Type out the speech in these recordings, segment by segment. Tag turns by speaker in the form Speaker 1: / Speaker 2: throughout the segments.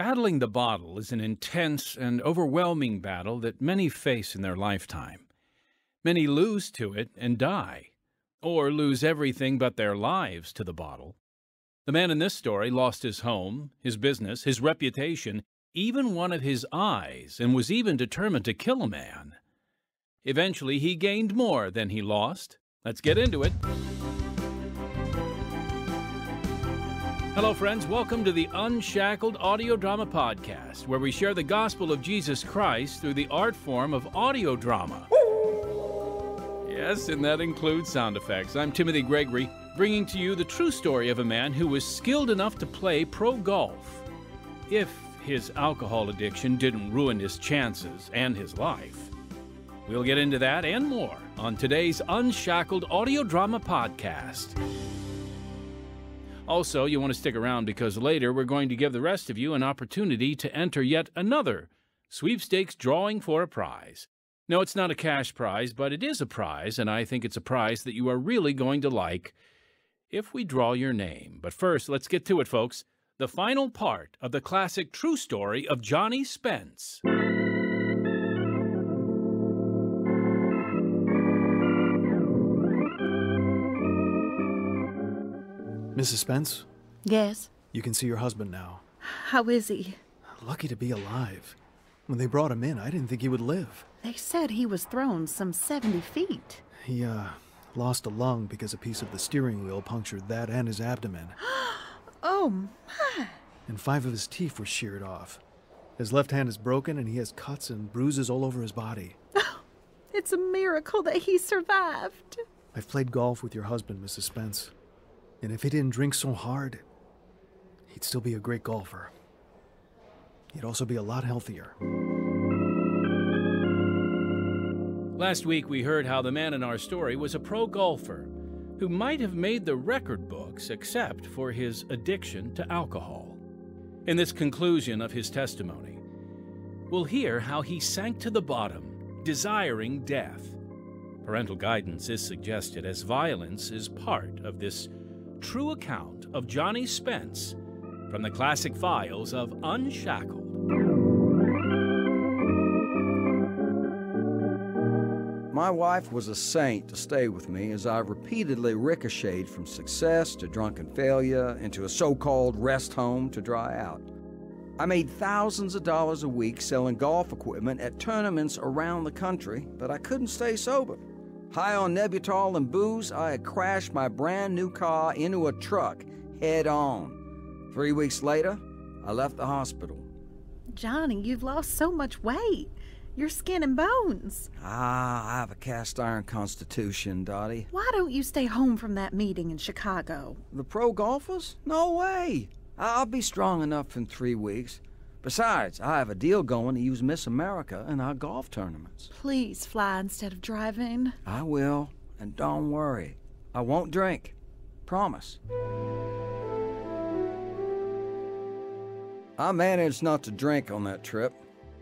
Speaker 1: Battling the bottle is an intense and overwhelming battle that many face in their lifetime. Many lose to it and die, or lose everything but their lives to the bottle. The man in this story lost his home, his business, his reputation, even one of his eyes, and was even determined to kill a man. Eventually, he gained more than he lost. Let's get into it. Hello, friends. Welcome to the Unshackled Audio Drama Podcast, where we share the gospel of Jesus Christ through the art form of audio drama. Yes, and that includes sound effects. I'm Timothy Gregory, bringing to you the true story of a man who was skilled enough to play pro golf. If his alcohol addiction didn't ruin his chances and his life. We'll get into that and more on today's Unshackled Audio Drama Podcast. Also, you want to stick around because later we're going to give the rest of you an opportunity to enter yet another sweepstakes drawing for a prize. No, it's not a cash prize, but it is a prize, and I think it's a prize that you are really going to like if we draw your name. But first, let's get to it, folks. The final part of the classic true story of Johnny Spence.
Speaker 2: Mrs. Spence,
Speaker 3: Yes.
Speaker 2: you can see your husband now.
Speaker 3: How is he?
Speaker 2: Lucky to be alive. When they brought him in, I didn't think he would live.
Speaker 3: They said he was thrown some 70 feet.
Speaker 2: He, uh, lost a lung because a piece of the steering wheel punctured that and his abdomen,
Speaker 3: Oh, my.
Speaker 2: and five of his teeth were sheared off. His left hand is broken, and he has cuts and bruises all over his body.
Speaker 3: It's a miracle that he survived.
Speaker 2: I've played golf with your husband, Mrs. Spence, and if he didn't drink so hard, he'd still be a great golfer. He'd also be a lot healthier.
Speaker 1: Last week, we heard how the man in our story was a pro golfer who might have made the record books except for his addiction to alcohol. In this conclusion of his testimony, we'll hear how he sank to the bottom, desiring death. Parental guidance is suggested as violence is part of this true account of Johnny Spence from the classic files of Unshackled.
Speaker 4: My wife was a saint to stay with me as I repeatedly ricocheted from success to drunken failure into a so called rest home to dry out. I made thousands of dollars a week selling golf equipment at tournaments around the country, but I couldn't stay sober. High on Nembutal and booze, I had crashed my brand new car into a truck head on. Three weeks later, I left the hospital.
Speaker 3: Johnny, you've lost so much weight. Your skin and bones.
Speaker 4: Ah, I have a cast iron constitution, Dottie.
Speaker 3: Why don't you stay home from that meeting in Chicago?
Speaker 4: The pro golfers? No way. I'll be strong enough in three weeks. Besides, I have a deal going to use Miss America in our golf tournaments.
Speaker 3: Please fly instead of driving.
Speaker 4: I will, and don't worry. I won't drink. Promise. I managed not to drink on that trip,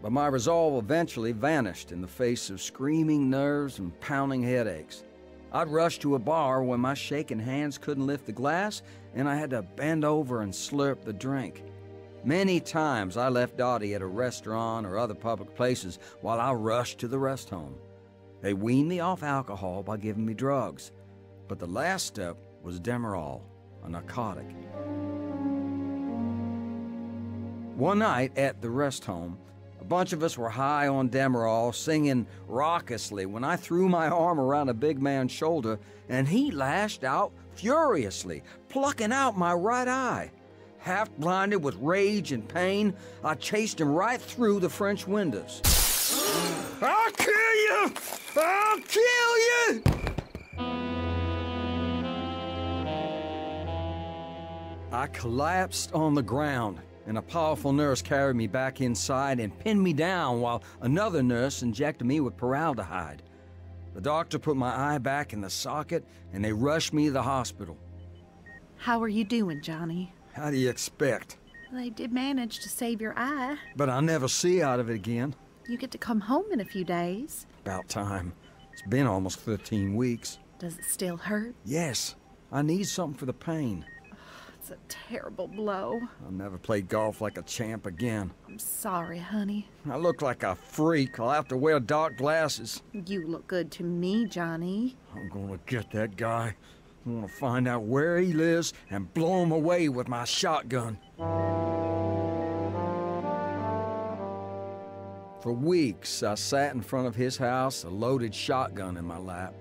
Speaker 4: but my resolve eventually vanished in the face of screaming nerves and pounding headaches. I'd rush to a bar where my shaking hands couldn't lift the glass, and I had to bend over and slurp the drink. Many times I left Dottie at a restaurant or other public places while I rushed to the rest home. They weaned me off alcohol by giving me drugs, but the last step was Demerol, a narcotic. One night at the rest home, a bunch of us were high on Demerol, singing raucously when I threw my arm around a big man's shoulder and he lashed out furiously, plucking out my right eye. Half blinded with rage and pain, I chased him right through the French windows. I'll kill you! I'll kill you! I collapsed on the ground, and a powerful nurse carried me back inside and pinned me down while another nurse injected me with paraldehyde. The doctor put my eye back in the socket, and they rushed me to the hospital.
Speaker 3: How are you doing, Johnny?
Speaker 4: How do you expect?
Speaker 3: They did manage to save your eye.
Speaker 4: But I'll never see out of it again.
Speaker 3: You get to come home in a few days.
Speaker 4: About time. It's been almost 13 weeks.
Speaker 3: Does it still hurt?
Speaker 4: Yes, I need something for the pain.
Speaker 3: It's a terrible blow.
Speaker 4: I'll never play golf like a champ again.
Speaker 3: I'm sorry, honey.
Speaker 4: I look like a freak. I'll have to wear dark glasses.
Speaker 3: You look good to me, Johnny.
Speaker 4: I'm gonna get that guy. I'm gonna find out where he lives and blow him away with my shotgun. For weeks, I sat in front of his house, a loaded shotgun in my lap.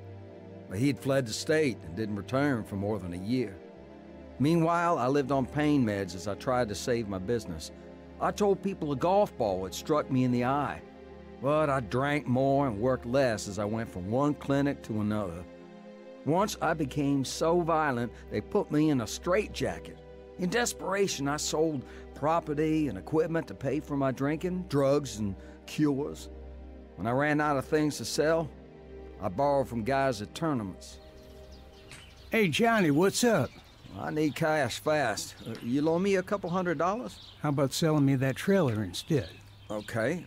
Speaker 4: But he'd fled the state and didn't return for more than a year. Meanwhile, I lived on pain meds as I tried to save my business. I told people a golf ball had struck me in the eye. But I drank more and worked less as I went from one clinic to another. Once I became so violent, they put me in a straitjacket. In desperation, I sold property and equipment to pay for my drinking, drugs, and cures. When I ran out of things to sell, I borrowed from guys at tournaments.
Speaker 5: Hey, Johnny, what's up?
Speaker 4: I need cash fast. Uh, you loan me a couple hundred dollars?
Speaker 5: How about selling me that trailer instead?
Speaker 4: Okay.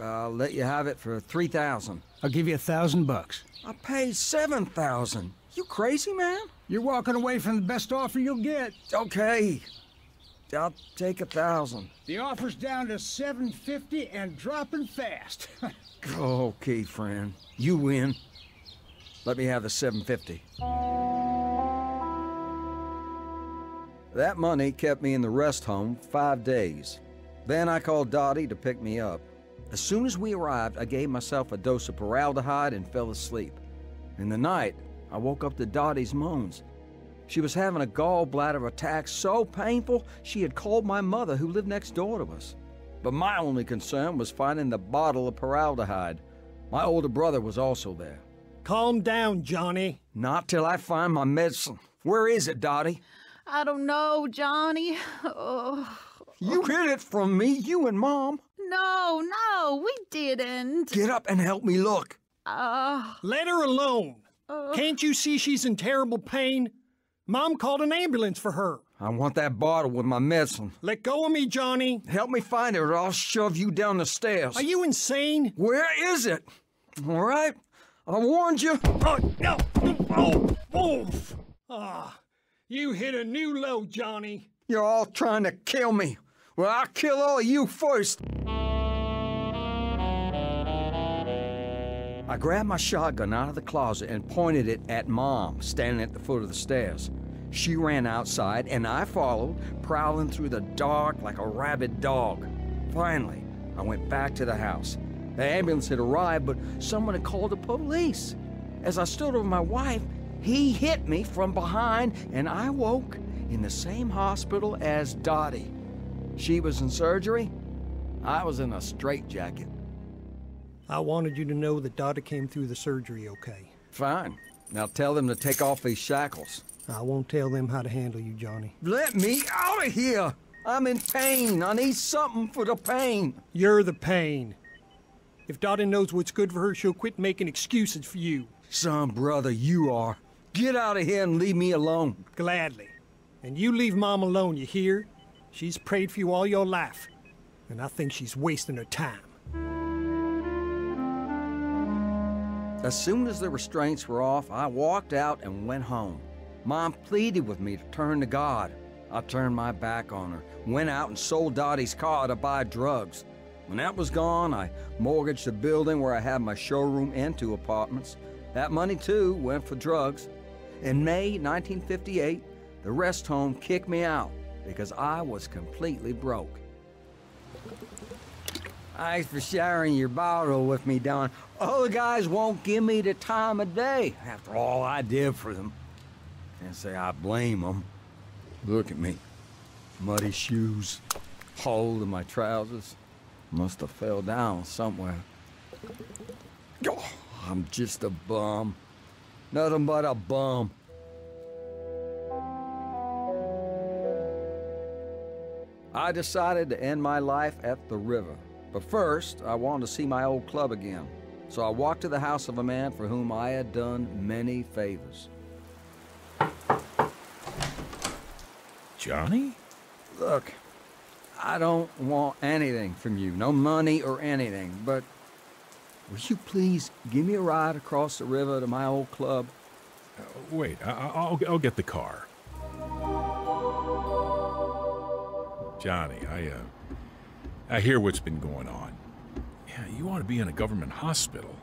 Speaker 4: I'll let you have it for three thousand.
Speaker 5: I'll give you a thousand bucks.
Speaker 4: I paid seven thousand. You crazy, man?
Speaker 5: You're walking away from the best offer you'll get.
Speaker 4: Okay. I'll take a thousand.
Speaker 5: The offer's down to 750 and dropping fast.
Speaker 4: okay, friend. You win. Let me have the 750. That money kept me in the rest home five days. Then I called Dottie to pick me up. As soon as we arrived, I gave myself a dose of paraldehyde and fell asleep. In the night, I woke up to Dottie's moans. She was having a gallbladder attack so painful she had called my mother, who lived next door to us. But my only concern was finding the bottle of paraldehyde. My older brother was also there.
Speaker 6: Calm down, Johnny.
Speaker 4: Not till I find my medicine. Where is it, Dottie?
Speaker 3: I don't know, Johnny. Oh.
Speaker 4: You hid it from me, you and Mom.
Speaker 3: No, no, we didn't.
Speaker 4: Get up and help me look.
Speaker 3: Uh,
Speaker 6: Let her alone.
Speaker 3: uh,
Speaker 6: Can't you see she's in terrible pain? Mom called an ambulance for her.
Speaker 4: I want that bottle with my medicine.
Speaker 6: Let go of me, Johnny.
Speaker 4: Help me find it or I'll shove you down the stairs.
Speaker 6: Are you insane?
Speaker 4: Where is it? All right? I warned you.
Speaker 6: Oh, no. Oh, oof. Ah, you hit a new low, Johnny.
Speaker 4: You're all trying to kill me. Well, I'll kill all of you first. I grabbed my shotgun out of the closet and pointed it at Mom, standing at the foot of the stairs. She ran outside, and I followed, prowling through the dark like a rabid dog. Finally, I went back to the house. The ambulance had arrived, but someone had called the police. As I stood over my wife, he hit me from behind, and I woke in the same hospital as Dottie. She was in surgery. I was in a straitjacket.
Speaker 6: I wanted you to know that Dottie came through the surgery okay.
Speaker 4: Fine. Now tell them to take off these shackles.
Speaker 6: I won't tell them how to handle you, Johnny.
Speaker 4: Let me out of here! I'm in pain. I need something for the pain.
Speaker 6: You're the pain. If Dottie knows what's good for her, she'll quit making excuses for you.
Speaker 4: Son, brother, you are. Get out of here and leave me alone.
Speaker 6: Gladly. And you leave Mom alone, you hear? She's prayed for you all your life. And I think she's wasting her time.
Speaker 4: As soon as the restraints were off, I walked out and went home. Mom pleaded with me to turn to God. I turned my back on her, went out and sold Dottie's car to buy drugs. When that was gone, I mortgaged a building where I had my showroom and two apartments. That money, too, went for drugs. In May 1958, the rest home kicked me out because I was completely broke. Thanks for sharing your bottle with me, Don. Other guys won't give me the time of day after all I did for them. Can't say I blame them. Look at me. Muddy shoes, hole in my trousers. Must have fell down somewhere. Oh, I'm just a bum. Nothing but a bum. I decided to end my life at the river. But first, I wanted to see my old club again. So I walked to the house of a man for whom I had done many favors.
Speaker 1: Johnny?
Speaker 4: Look, I don't want anything from you, no money or anything, but will you please give me a ride across the river to my old club?
Speaker 1: Wait, I- I- I'll, I'll get the car.
Speaker 7: Johnny, I, uh, I hear what's been going on. Yeah, you ought to be in a government hospital.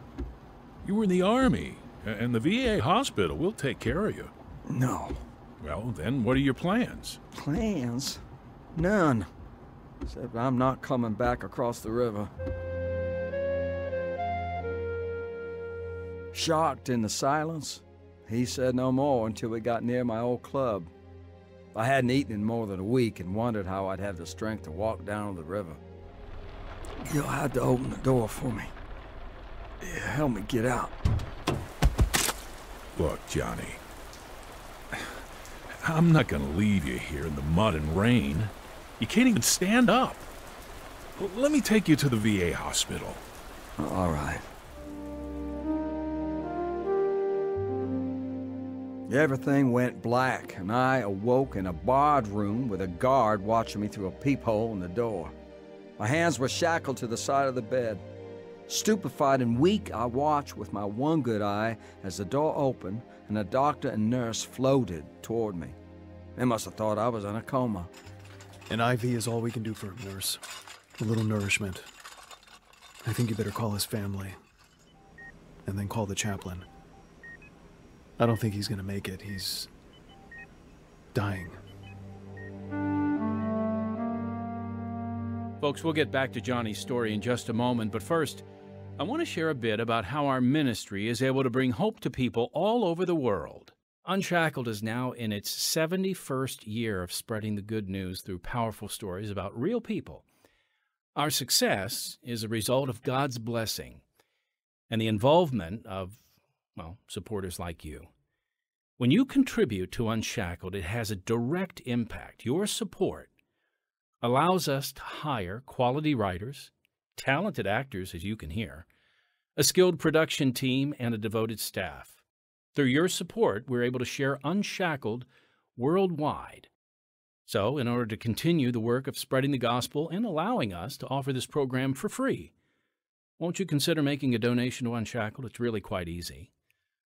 Speaker 7: You were in the Army, and the VA hospital will take care of you.
Speaker 4: No.
Speaker 7: Well, then what are your plans?
Speaker 4: Plans? None. Except I'm not coming back across the river. Shocked in the silence, he said no more until we got near my old club. I hadn't eaten in more than a week and wondered how I'd have the strength to walk down the river. You'll have to open the door for me. Yeah, help me get out.
Speaker 7: Look, Johnny. I'm not gonna leave you here in the mud and rain. You can't even stand up. Let me take you to the VA hospital.
Speaker 4: Oh, all right. Everything went black, and I awoke in a barred room with a guard watching me through a peephole in the door. My hands were shackled to the side of the bed. Stupefied and weak, I watched with my one good eye as the door opened and a doctor and nurse floated toward me. They must have thought I was in a coma.
Speaker 2: An IV is all we can do for him, nurse. A little nourishment. I think you better call his family. And then call the chaplain. I don't think he's gonna make it. He's. dying.
Speaker 1: Folks, we'll get back to Johnny's story in just a moment, but first, I want to share a bit about how our ministry is able to bring hope to people all over the world. Unshackled is now in its 71st year of spreading the good news through powerful stories about real people. Our success is a result of God's blessing and the involvement of, well, supporters like you. When you contribute to Unshackled, it has a direct impact. Your support allows us to hire quality writers, talented actors, as you can hear, a skilled production team, and a devoted staff. Through your support, we're able to share Unshackled worldwide. So, in order to continue the work of spreading the gospel and allowing us to offer this program for free, won't you consider making a donation to Unshackled? It's really quite easy.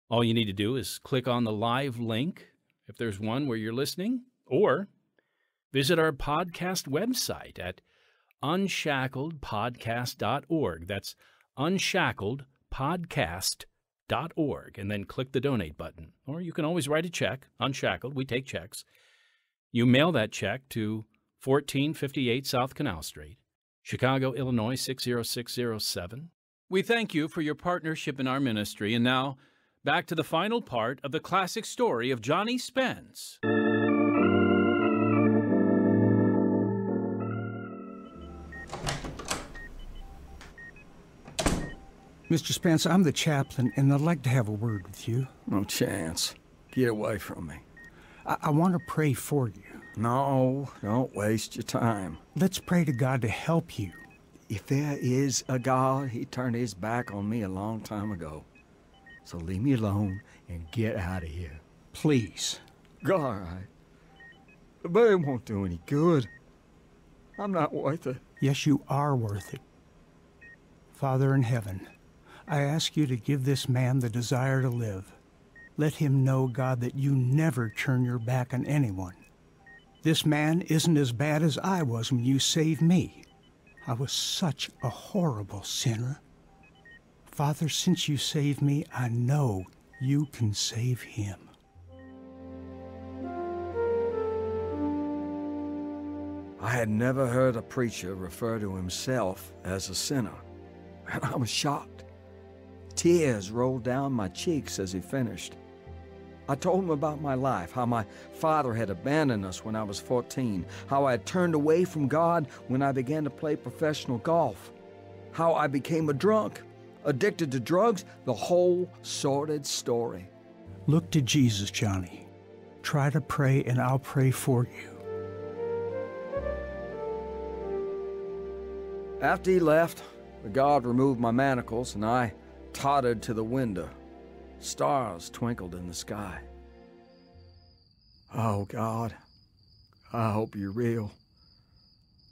Speaker 1: All you need to do is click on the live link, if there's one where you're listening, or visit our podcast website at unshackledpodcast.org. That's unshackledpodcast.org, and then click the donate button. Or you can always write a check, unshackled. We take checks. You mail that check to 1458 South Canal Street, Chicago, Illinois 60607. We thank you for your partnership in our ministry, and now back to the final part of the classic story of Johnny Spence.
Speaker 8: Mr. Spence, I'm the chaplain, and I'd like to have a word with you.
Speaker 4: No chance. Get away from me.
Speaker 8: I, I want to pray for you.
Speaker 4: No, don't waste your time.
Speaker 8: Let's pray to God to help you.
Speaker 4: If there is a God, he turned his back on me a long time ago. So leave me alone and get out of here.
Speaker 8: Please.
Speaker 4: Go all right. But it won't do any good. I'm not worth it.
Speaker 8: Yes, you are worth it. Father in heaven, I ask you to give this man the desire to live. Let him know, God, that you never turn your back on anyone. This man isn't as bad as I was when you saved me. I was such a horrible sinner. Father, since you saved me, I know you can save him.
Speaker 4: I had never heard a preacher refer to himself as a sinner, and I was shocked. Tears rolled down my cheeks as he finished. I told him about my life, how my father had abandoned us when I was 14, how I had turned away from God when I began to play professional golf, how I became a drunk, addicted to drugs, the whole sordid story.
Speaker 8: Look to Jesus, Johnny. Try to pray, and I'll pray for you.
Speaker 4: After he left, the guard removed my manacles and I tottered to the window. Stars twinkled in the sky. Oh, God, I hope you're real.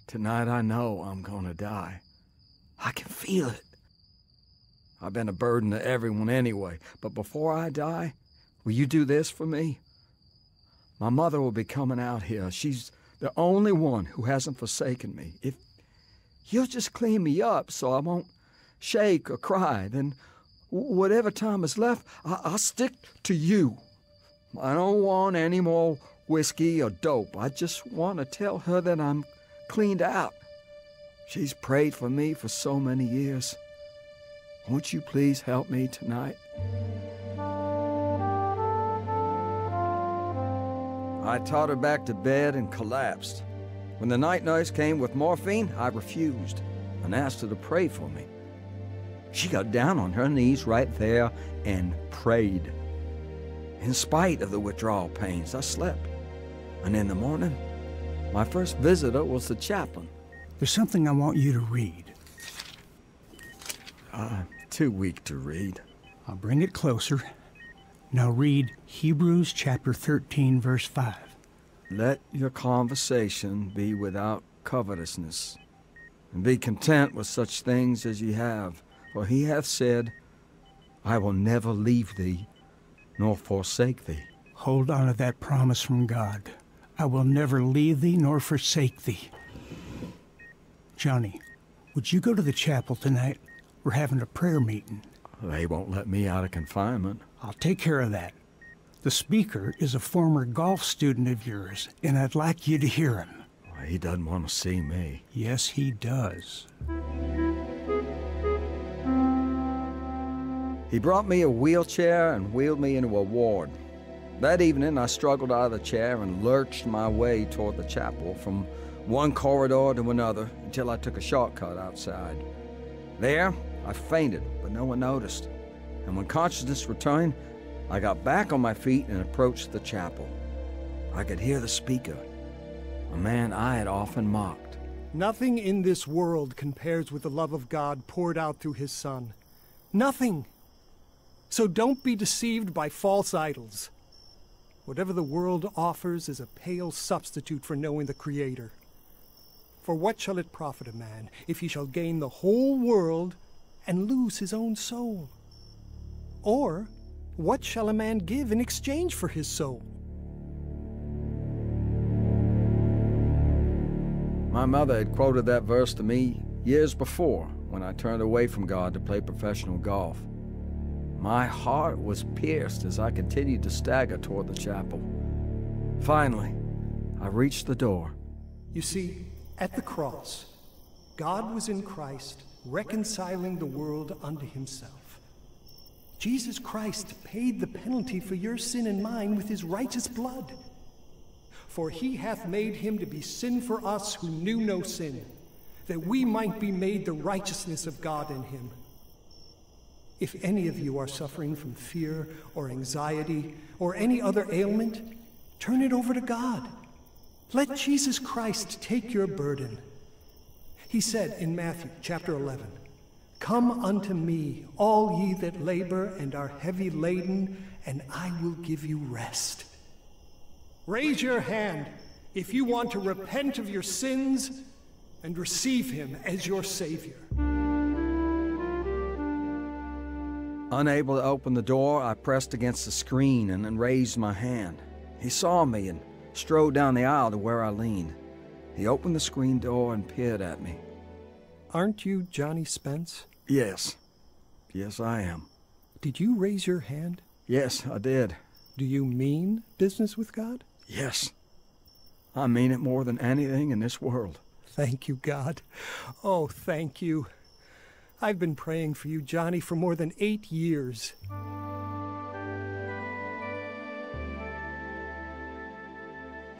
Speaker 4: Tonight I know I'm gonna die. I can feel it. I've been a burden to everyone anyway, but before I die, will you do this for me? My mother will be coming out here. She's the only one who hasn't forsaken me. If you'll just clean me up so I won't shake or cry, then whatever time is left, I- will stick to you. I don't want any more whiskey or dope. I just want to tell her that I'm cleaned out. She's prayed for me for so many years. Won't you please help me tonight? I her back to bed and collapsed. When the night nurse came with morphine, I refused and asked her to pray for me. She got down on her knees right there and prayed. In spite of the withdrawal pains, I slept. And in the morning, my first visitor was the chaplain.
Speaker 8: There's something I want you to read.
Speaker 4: I'm too weak to read.
Speaker 8: I'll bring it closer. Now read Hebrews chapter 13, verse 5.
Speaker 4: Let your conversation be without covetousness, and be content with such things as ye have. For he hath said, I will never leave thee, nor forsake thee.
Speaker 8: Hold on to that promise from God. I will never leave thee nor forsake thee. Johnny, would you go to the chapel tonight? We're having a prayer meeting.
Speaker 4: They won't let me out of confinement.
Speaker 8: I'll take care of that. The speaker is a former golf student of yours, and I'd like you to hear him.
Speaker 4: He doesn't want to see me.
Speaker 8: Yes, he does.
Speaker 4: He brought me a wheelchair and wheeled me into a ward. That evening, I struggled out of the chair and lurched my way toward the chapel from one corridor to another until I took a shortcut outside. There, I fainted, but no one noticed. And when consciousness returned, I got back on my feet and approached the chapel. I could hear the speaker, a man I had often mocked.
Speaker 6: Nothing in this world compares with the love of God poured out through his Son. Nothing. So don't be deceived by false idols. Whatever the world offers is a pale substitute for knowing the Creator. For what shall it profit a man if he shall gain the whole world and lose his own soul? Or what shall a man give in exchange for his soul?
Speaker 4: My mother had quoted that verse to me years before when I turned away from God to play professional golf. My heart was pierced as I continued to stagger toward the chapel. Finally, I reached the door.
Speaker 6: You see, at the cross, God was in Christ reconciling the world unto himself. Jesus Christ paid the penalty for your sin and mine with his righteous blood. For he hath made him to be sin for us who knew no sin, that we might be made the righteousness of God in him. If any of you are suffering from fear or anxiety or any other ailment, turn it over to God. Let Jesus Christ take your burden. He said in Matthew chapter 11, Come unto me, all ye that labor and are heavy laden, and I will give you rest. Raise your hand if you want to repent of your sins and receive him as your Savior.
Speaker 4: Unable to open the door, I pressed against the screen and then raised my hand. He saw me and strode down the aisle to where I leaned. He opened the screen door and peered at me.
Speaker 6: Aren't you Johnny Spence?
Speaker 4: Yes. Yes, I am.
Speaker 6: Did you raise your hand?
Speaker 4: Yes, I did.
Speaker 6: Do you mean business with God?
Speaker 4: Yes. I mean it more than anything in this world.
Speaker 6: Thank you, God. Oh, thank you. I've been praying for you, Johnny, for more than eight years.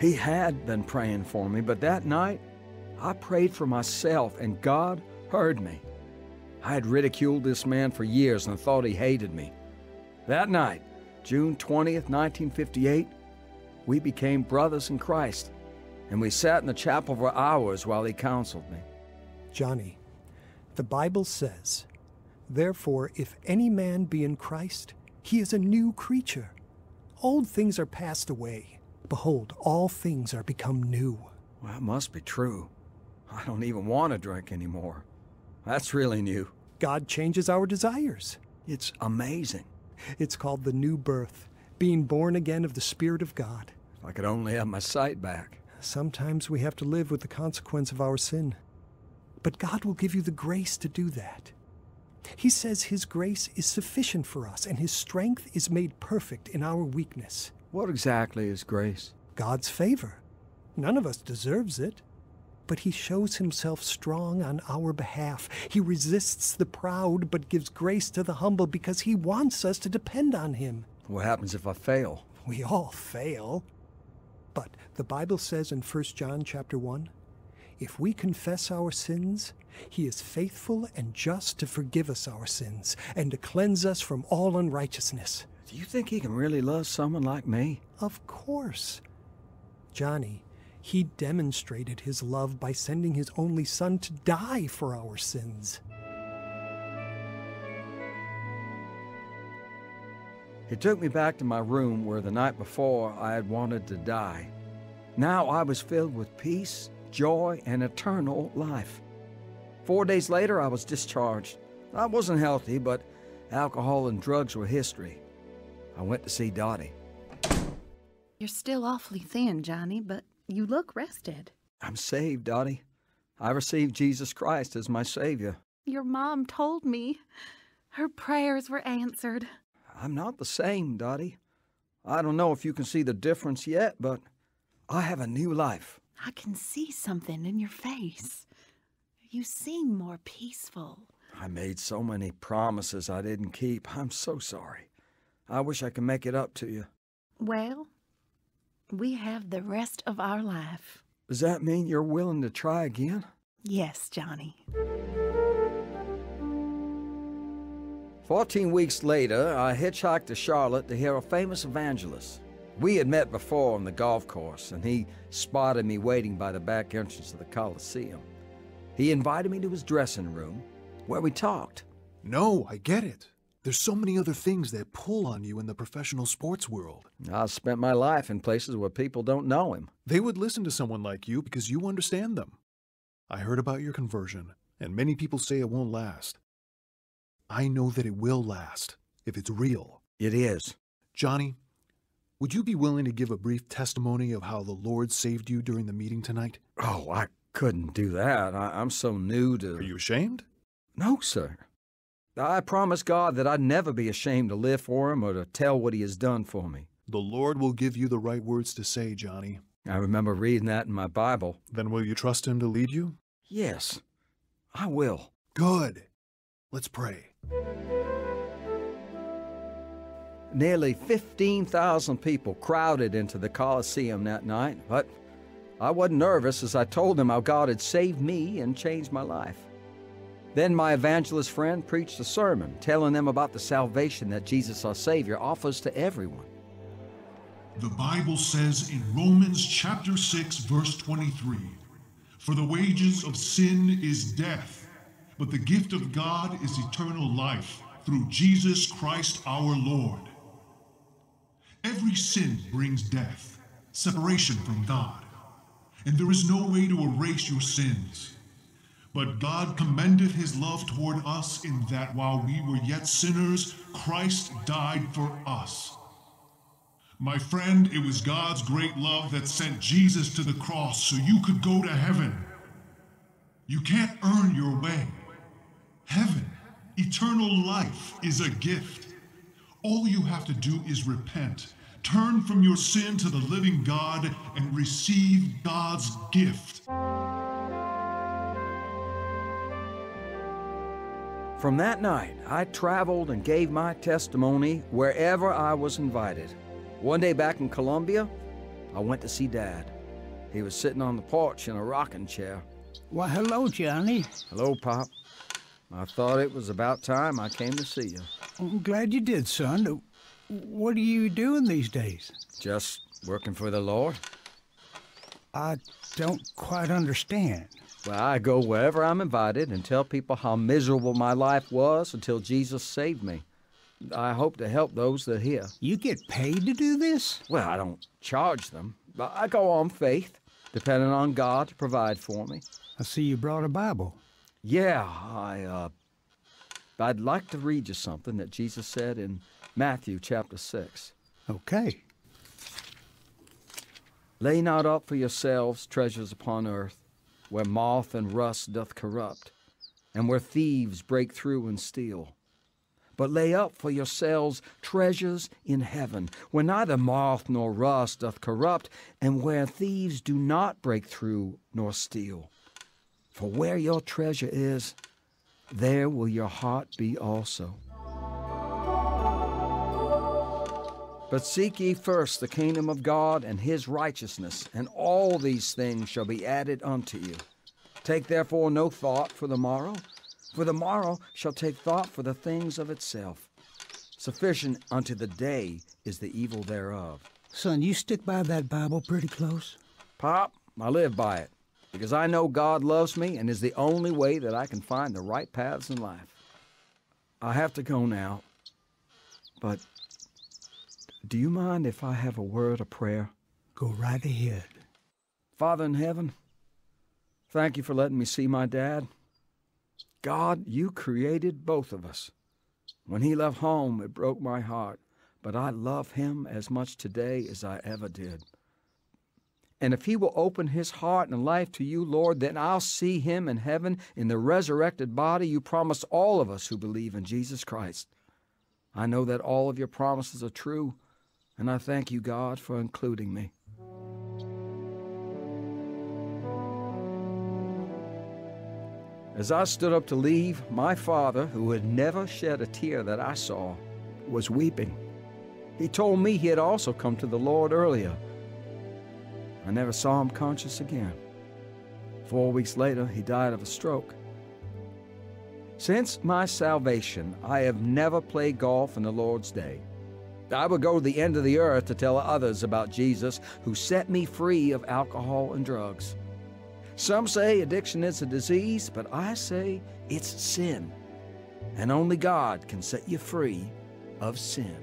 Speaker 4: He had been praying for me, but that night, I prayed for myself, and God heard me. I had ridiculed this man for years and thought he hated me. That night, June 20th, 1958, we became brothers in Christ, and we sat in the chapel for hours while he counseled me.
Speaker 6: Johnny, the Bible says, Therefore, if any man be in Christ, he is a new creature. Old things are passed away. Behold, all things are become new.
Speaker 4: Well, that must be true. I don't even want to drink anymore. That's really new.
Speaker 6: God changes our desires.
Speaker 4: It's amazing.
Speaker 6: It's called the new birth, being born again of the Spirit of God.
Speaker 4: If I could only have my sight back.
Speaker 6: Sometimes we have to live with the consequence of our sin. But God will give you the grace to do that. He says His grace is sufficient for us, and His strength is made perfect in our weakness.
Speaker 4: What exactly is grace?
Speaker 6: God's favor. None of us deserves it. But He shows Himself strong on our behalf. He resists the proud, but gives grace to the humble because He wants us to depend on Him.
Speaker 4: What happens if I fail?
Speaker 6: We all fail. But the Bible says in 1 John chapter 1, if we confess our sins, he is faithful and just to forgive us our sins and to cleanse us from all unrighteousness.
Speaker 4: Do you think he can really love someone like me?
Speaker 6: Of course. Johnny, he demonstrated his love by sending his only son to die for our sins.
Speaker 4: He took me back to my room where the night before I had wanted to die. Now I was filled with peace, joy, and eternal life. Four days later, I was discharged. I wasn't healthy, but alcohol and drugs were history. I went to see Dottie.
Speaker 3: You're still awfully thin, Johnny, but you look rested.
Speaker 4: I'm saved, Dottie. I received Jesus Christ as my Savior.
Speaker 3: Your mom told me. Her prayers were answered.
Speaker 4: I'm not the same, Dottie. I don't know if you can see the difference yet, but I have a new life.
Speaker 3: I can see something in your face. You seem more peaceful.
Speaker 4: I made so many promises I didn't keep. I'm so sorry. I wish I could make it up to you.
Speaker 3: Well, we have the rest of our life.
Speaker 4: Does that mean you're willing to try again?
Speaker 3: Yes, Johnny.
Speaker 4: Fourteen weeks later, I hitchhiked to Charlotte to hear a famous evangelist. We had met before on the golf course, and he spotted me waiting by the back entrance of the Coliseum. He invited me to his dressing room, where we talked.
Speaker 2: No, I get it. There's so many other things that pull on you in the professional sports world.
Speaker 4: I've spent my life in places where people don't know him.
Speaker 2: They would listen to someone like you because you understand them. I heard about your conversion, and many people say it won't last. I know that it will last, if it's real.
Speaker 4: It is.
Speaker 2: Johnny, would you be willing to give a brief testimony of how the Lord saved you during the meeting tonight?
Speaker 4: Oh, I couldn't do that. I, am so new to.
Speaker 2: Are you ashamed?
Speaker 4: No, sir. I promise God that I'd never be ashamed to live for Him or to tell what He has done for me.
Speaker 2: The Lord will give you the right words to say, Johnny.
Speaker 4: I remember reading that in my Bible.
Speaker 2: Then will you trust Him to lead you?
Speaker 4: Yes, I will.
Speaker 2: Good. Let's pray.
Speaker 4: Nearly 15,000 people crowded into the Coliseum that night, but I wasn't nervous as I told them how God had saved me and changed my life. Then my evangelist friend preached a sermon telling them about the salvation that Jesus our Savior offers to everyone.
Speaker 9: The Bible says in Romans chapter 6 verse 23, For the wages of sin is death, but the gift of God is eternal life through Jesus Christ our Lord. Every sin brings death, separation from God, and there is no way to erase your sins. But God commendeth his love toward us in that while we were yet sinners, Christ died for us. My friend, it was God's great love that sent Jesus to the cross so you could go to heaven. You can't earn your way. Heaven, eternal life, is a gift. All you have to do is repent, turn from your sin to the living God, and receive God's gift.
Speaker 4: From that night, I traveled and gave my testimony wherever I was invited. One day back in Columbia, I went to see Dad. He was sitting on the porch in a rocking chair.
Speaker 8: Why, hello, Johnny.
Speaker 4: Hello, Pop. I thought it was about time I came to see you.
Speaker 8: I'm glad you did, son. What are you doing these days?
Speaker 4: Just working for the Lord.
Speaker 8: I don't quite understand.
Speaker 4: Well, I go wherever I'm invited and tell people how miserable my life was until Jesus saved me. I hope to help those that hear.
Speaker 8: You get paid to do this?
Speaker 4: Well, I don't charge them, but I go on faith, depending on God to provide for me.
Speaker 8: I see you brought a Bible.
Speaker 4: Yeah, I, uh, I'd like to read you something that Jesus said in Matthew chapter 6.
Speaker 8: Okay.
Speaker 4: Lay not up for yourselves treasures upon earth, where moth and rust doth corrupt, and where thieves break through and steal. But lay up for yourselves treasures in heaven, where neither moth nor rust doth corrupt, and where thieves do not break through nor steal. For where your treasure is, there will your heart be also. But seek ye first the kingdom of God and his righteousness, and all these things shall be added unto you. Take therefore no thought for the morrow, for the morrow shall take thought for the things of itself. Sufficient unto the day is the evil thereof.
Speaker 8: Son, you stick by that Bible pretty close?
Speaker 4: Pop, I live by it, because I know God loves me and is the only way that I can find the right paths in life. I have to go now, but do you mind if I have a word of prayer?
Speaker 8: Go right ahead.
Speaker 4: Father in heaven, thank you for letting me see my dad. God, you created both of us. When he left home, it broke my heart, but I love him as much today as I ever did. And if he will open his heart and life to you, Lord, then I'll see him in heaven in the resurrected body you promised all of us who believe in Jesus Christ. I know that all of your promises are true and I thank you, God, for including me. As I stood up to leave, my father, who had never shed a tear that I saw, was weeping. He told me he had also come to the Lord earlier. I never saw him conscious again. Four weeks later, he died of a stroke. Since my salvation, I have never played golf in the Lord's day. I would go to the end of the earth to tell others about Jesus who set me free of alcohol and drugs. Some say addiction is a disease, but I say it's sin. And only God can set you free of sin.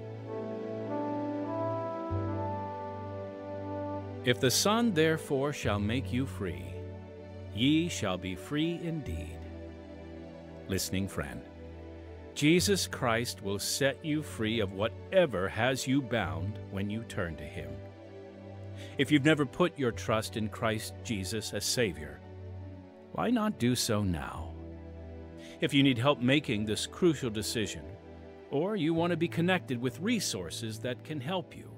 Speaker 1: If the Son therefore shall make you free, ye shall be free indeed. Listening friend. Jesus Christ will set you free of whatever has you bound when you turn to Him. If you've never put your trust in Christ Jesus as Savior, why not do so now? If you need help making this crucial decision, or you want to be connected with resources that can help you,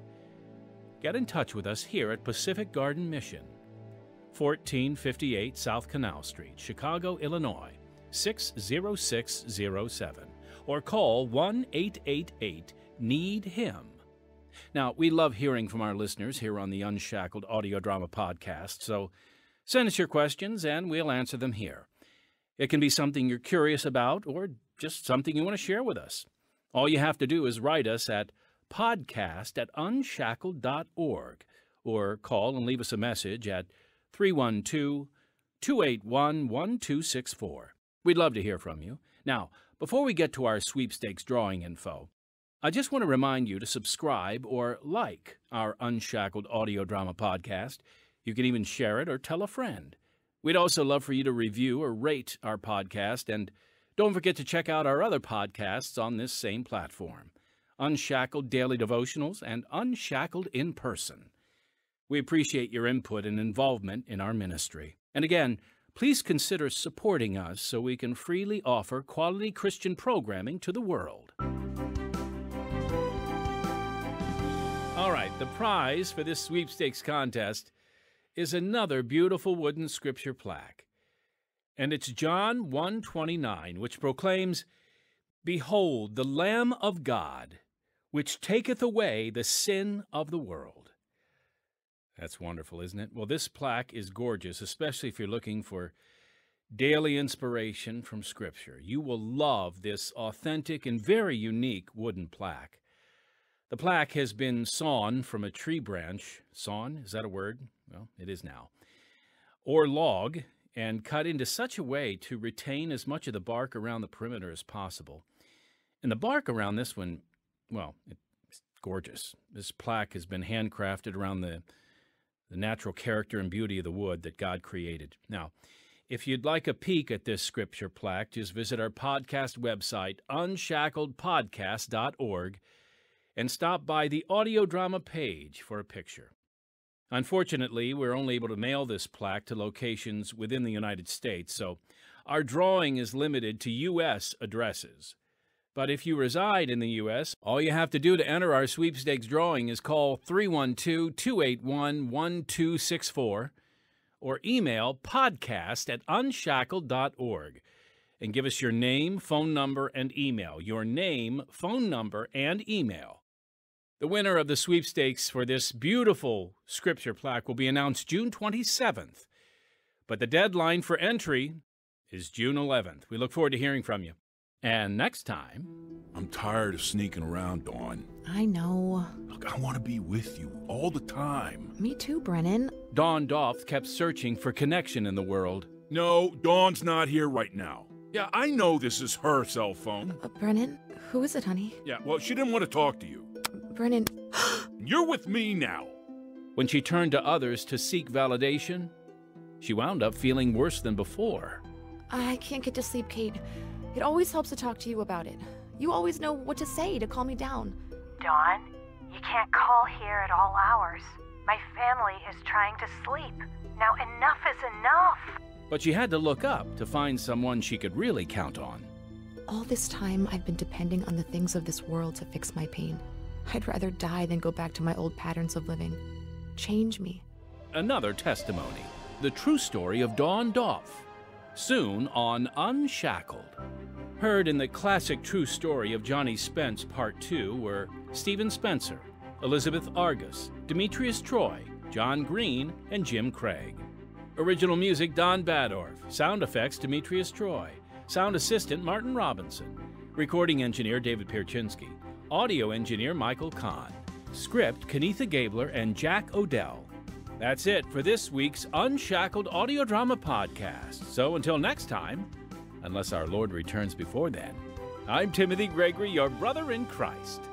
Speaker 1: get in touch with us here at Pacific Garden Mission, 1458 South Canal Street, Chicago, Illinois, 60607 or call 1 888 Need Him. Now, we love hearing from our listeners here on the Unshackled Audio Drama Podcast, so send us your questions and we'll answer them here. It can be something you're curious about or just something you want to share with us. All you have to do is write us at podcast at unshackled.org or call and leave us a message at 312 281 1264. We'd love to hear from you. Now, before we get to our sweepstakes drawing info, I just want to remind you to subscribe or like our Unshackled audio drama podcast. You can even share it or tell a friend. We'd also love for you to review or rate our podcast, and don't forget to check out our other podcasts on this same platform Unshackled Daily Devotionals and Unshackled in Person. We appreciate your input and involvement in our ministry. And again, please consider supporting us so we can freely offer quality Christian programming to the world. All right, the prize for this sweepstakes contest is another beautiful wooden scripture plaque. And it's John 1:29, which proclaims, "Behold the Lamb of God, which taketh away the sin of the world." That's wonderful, isn't it? Well, this plaque is gorgeous, especially if you're looking for daily inspiration from Scripture. You will love this authentic and very unique wooden plaque. The plaque has been sawn from a tree branch. Sawn, is that a word? Well, it is now. Or log, and cut into such a way to retain as much of the bark around the perimeter as possible. And the bark around this one, well, it's gorgeous. This plaque has been handcrafted around the the natural character and beauty of the wood that God created. Now, if you'd like a peek at this scripture plaque, just visit our podcast website, unshackledpodcast.org, and stop by the audio drama page for a picture. Unfortunately, we're only able to mail this plaque to locations within the United States, so our drawing is limited to U.S. addresses. But if you reside in the U.S., all you have to do to enter our sweepstakes drawing is call 312 281 1264 or email podcast at unshackled.org and give us your name, phone number, and email. Your name, phone number, and email. The winner of the sweepstakes for this beautiful scripture plaque will be announced June 27th, but the deadline for entry is June 11th. We look forward to hearing from you. And next time.
Speaker 7: I'm tired of sneaking around, Dawn.
Speaker 10: I know.
Speaker 7: Look, I want to be with you all the time.
Speaker 10: Me too, Brennan.
Speaker 1: Dawn Dolph kept searching for connection in the world.
Speaker 7: No, Dawn's not here right now. Yeah, I know this is her cell phone.
Speaker 10: Uh, Brennan, who is it, honey?
Speaker 7: Yeah, well, she didn't want to talk to you.
Speaker 10: Brennan.
Speaker 7: You're with me now.
Speaker 1: When she turned to others to seek validation, she wound up feeling worse than before.
Speaker 10: I can't get to sleep, Kate. It always helps to talk to you about it. You always know what to say to calm me down.
Speaker 11: Dawn, you can't call here at all hours. My family is trying to sleep. Now enough is enough.
Speaker 1: But she had to look up to find someone she could really count on.
Speaker 10: All this time, I've been depending on the things of this world to fix my pain. I'd rather die than go back to my old patterns of living. Change me.
Speaker 1: Another testimony the true story of Dawn Dolph. Soon on Unshackled. Heard in the classic true story of Johnny Spence Part 2 were Stephen Spencer, Elizabeth Argus, Demetrius Troy, John Green, and Jim Craig. Original music Don Badorf, sound effects Demetrius Troy, sound assistant Martin Robinson, recording engineer David Pierczynski, audio engineer Michael Kahn, script Kenitha Gabler and Jack Odell. That's it for this week's Unshackled Audio Drama Podcast. So until next time, unless our Lord returns before then, I'm Timothy Gregory, your brother in Christ.